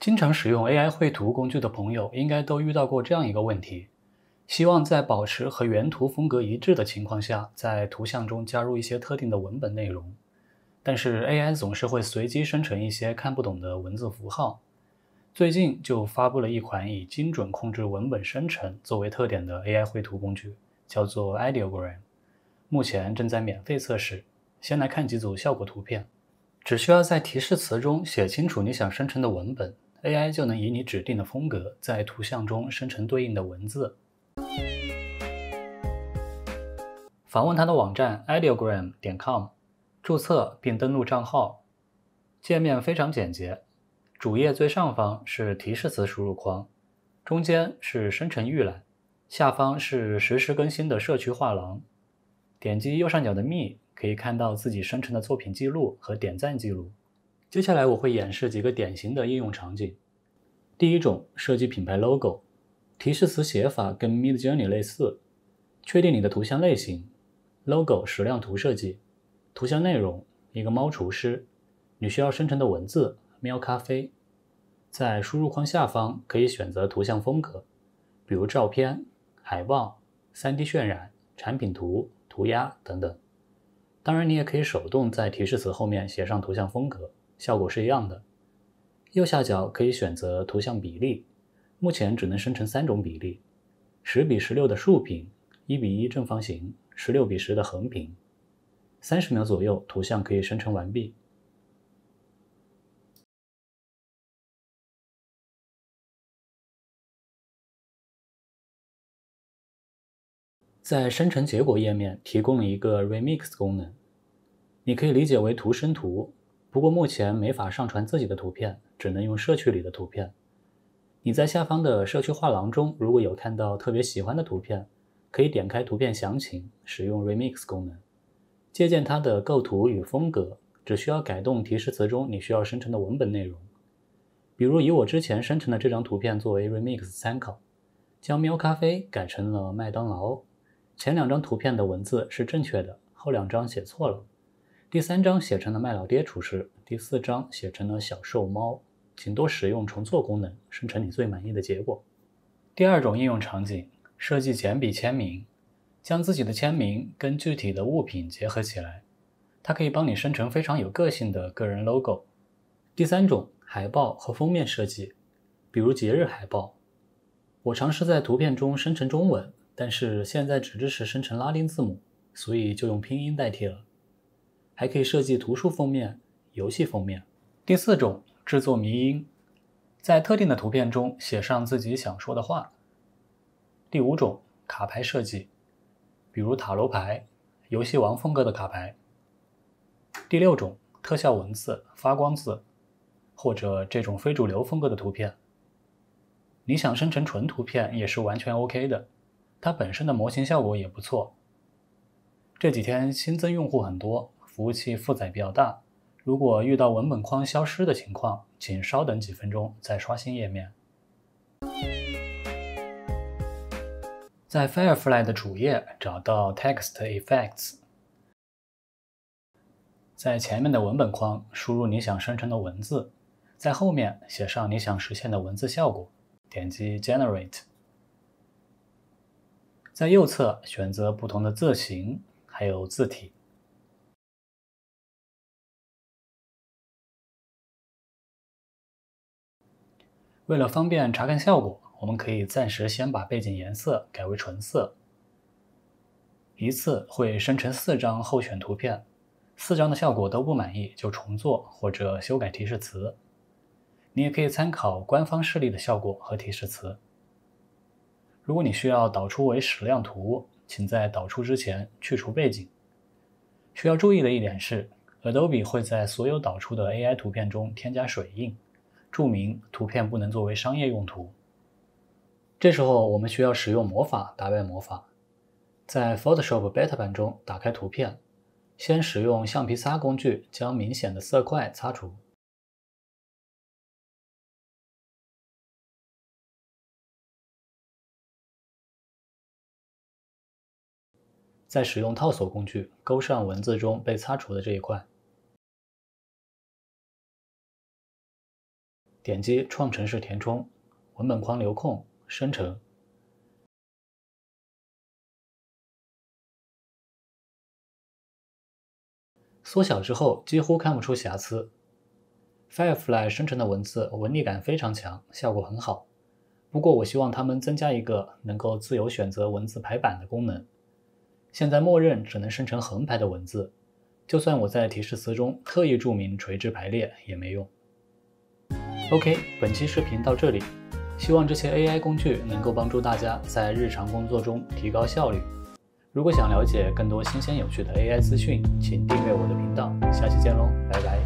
经常使用 AI 绘图工具的朋友，应该都遇到过这样一个问题：希望在保持和原图风格一致的情况下，在图像中加入一些特定的文本内容，但是 AI 总是会随机生成一些看不懂的文字符号。最近就发布了一款以精准控制文本生成作为特点的 AI 绘图工具，叫做 Ideogram，目前正在免费测试。先来看几组效果图片，只需要在提示词中写清楚你想生成的文本，AI 就能以你指定的风格在图像中生成对应的文字。访问它的网站 ideogram 点 com，注册并登录账号，界面非常简洁。主页最上方是提示词输入框，中间是生成预览，下方是实时更新的社区画廊。点击右上角的 Me，可以看到自己生成的作品记录和点赞记录。接下来我会演示几个典型的应用场景。第一种，设计品牌 logo，提示词写法跟 Midjourney 类似。确定你的图像类型，logo 矢量图设计，图像内容一个猫厨师，你需要生成的文字。喵咖啡，在输入框下方可以选择图像风格，比如照片、海报、3D 渲染、产品图、涂鸦等等。当然，你也可以手动在提示词后面写上图像风格，效果是一样的。右下角可以选择图像比例，目前只能生成三种比例：十比十六的竖屏，一比一正方形，十六比十的横屏。三十秒左右，图像可以生成完毕。在生成结果页面提供了一个 Remix 功能，你可以理解为图生图。不过目前没法上传自己的图片，只能用社区里的图片。你在下方的社区画廊中，如果有看到特别喜欢的图片，可以点开图片详情，使用 Remix 功能，借鉴它的构图与风格，只需要改动提示词中你需要生成的文本内容。比如以我之前生成的这张图片作为 Remix 参考，将喵咖啡改成了麦当劳。前两张图片的文字是正确的，后两张写错了。第三张写成了麦老爹厨师，第四张写成了小瘦猫。请多使用重做功能，生成你最满意的结果。第二种应用场景，设计简笔签名，将自己的签名跟具体的物品结合起来，它可以帮你生成非常有个性的个人 logo。第三种，海报和封面设计，比如节日海报。我尝试在图片中生成中文。但是现在只支持生成拉丁字母，所以就用拼音代替了。还可以设计图书封面、游戏封面。第四种，制作迷音，在特定的图片中写上自己想说的话。第五种，卡牌设计，比如塔罗牌、游戏王风格的卡牌。第六种，特效文字、发光字，或者这种非主流风格的图片。你想生成纯图片也是完全 OK 的。它本身的模型效果也不错。这几天新增用户很多，服务器负载比较大。如果遇到文本框消失的情况，请稍等几分钟再刷新页面。在 Firefly 的主页找到 Text Effects，在前面的文本框输入你想生成的文字，在后面写上你想实现的文字效果，点击 Generate。在右侧选择不同的字形，还有字体。为了方便查看效果，我们可以暂时先把背景颜色改为纯色。一次会生成四张候选图片，四张的效果都不满意就重做或者修改提示词。你也可以参考官方示例的效果和提示词。如果你需要导出为矢量图，请在导出之前去除背景。需要注意的一点是，Adobe 会在所有导出的 AI 图片中添加水印，注明图片不能作为商业用途。这时候我们需要使用魔法打败魔法。在 Photoshop Beta 版中，打开图片，先使用橡皮擦工具将明显的色块擦除。再使用套索工具勾上文字中被擦除的这一块，点击创程式填充，文本框留空，生成。缩小之后几乎看不出瑕疵。Firefly 生成的文字纹理感非常强，效果很好。不过我希望他们增加一个能够自由选择文字排版的功能。现在默认只能生成横排的文字，就算我在提示词中特意注明垂直排列也没用。OK，本期视频到这里，希望这些 AI 工具能够帮助大家在日常工作中提高效率。如果想了解更多新鲜有趣的 AI 资讯，请订阅我的频道。下期见喽，拜拜。